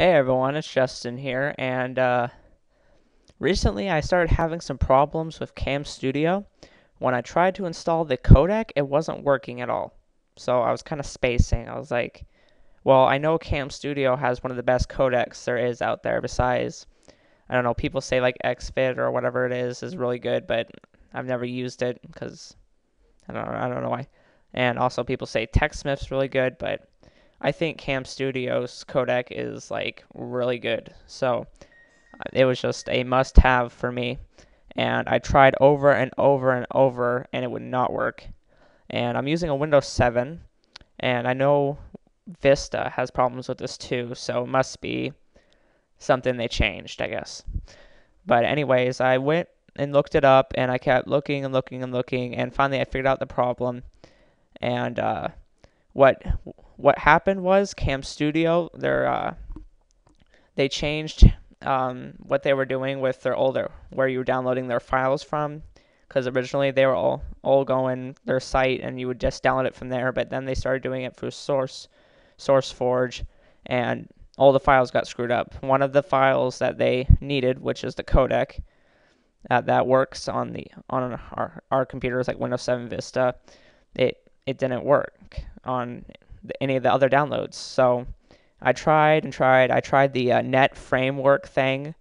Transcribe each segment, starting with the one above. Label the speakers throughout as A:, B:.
A: Hey everyone, it's Justin here, and uh, recently I started having some problems with Cam Studio. When I tried to install the codec, it wasn't working at all. So I was kind of spacing. I was like, well, I know Cam Studio has one of the best codecs there is out there besides, I don't know, people say like Xvid or whatever it is is really good, but I've never used it because I don't, I don't know why. And also people say TechSmith's really good, but I think Cam Studios codec is like really good. So uh, it was just a must have for me. And I tried over and over and over and it would not work. And I'm using a Windows 7 and I know Vista has problems with this too, so it must be something they changed, I guess. But anyways, I went and looked it up and I kept looking and looking and looking and finally I figured out the problem. And uh, what what happened was Cam Studio, their uh, they changed um, what they were doing with their older where you were downloading their files from. Because originally they were all all going their site and you would just download it from there but then they started doing it through source sourceforge and all the files got screwed up. One of the files that they needed which is the codec uh, that works on the on our, our computers like windows 7 vista. It it didn't work on any of the other downloads. So I tried and tried. I tried the uh, Net framework thing.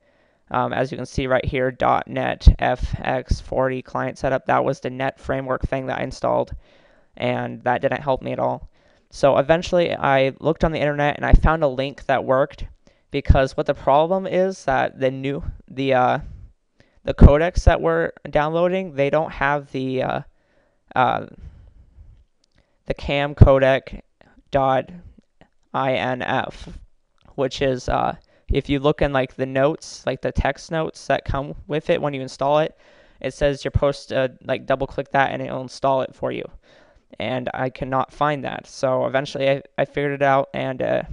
A: Um, as you can see right here, .NET FX40 client setup. That was the Net framework thing that I installed, and that didn't help me at all. So eventually, I looked on the internet and I found a link that worked. Because what the problem is that the new the uh, the codecs that we're downloading, they don't have the uh, uh, the CAM codec dot inf, which is uh, if you look in like the notes, like the text notes that come with it when you install it, it says you're supposed to like double click that and it'll install it for you. And I cannot find that. So eventually I, I figured it out and uh,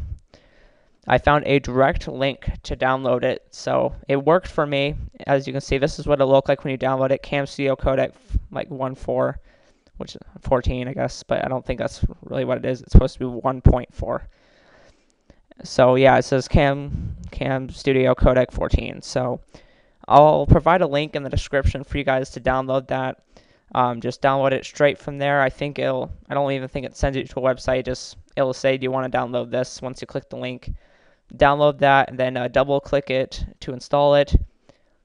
A: I found a direct link to download it. So it worked for me. As you can see, this is what it looked like when you download it. Cam Studio Codec like 1.4 which is 14, I guess, but I don't think that's really what it is. It's supposed to be 1.4. So yeah, it says Cam Cam Studio Codec 14. So I'll provide a link in the description for you guys to download that. Um, just download it straight from there. I think it'll. I don't even think it sends you to a website. Just it'll say, "Do you want to download this?" Once you click the link, download that, and then uh, double click it to install it.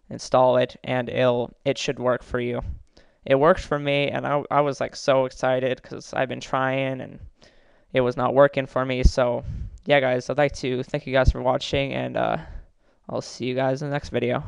A: Install it, and it'll it should work for you it worked for me and I, I was like so excited because I've been trying and it was not working for me. So yeah guys I'd like to thank you guys for watching and uh, I'll see you guys in the next video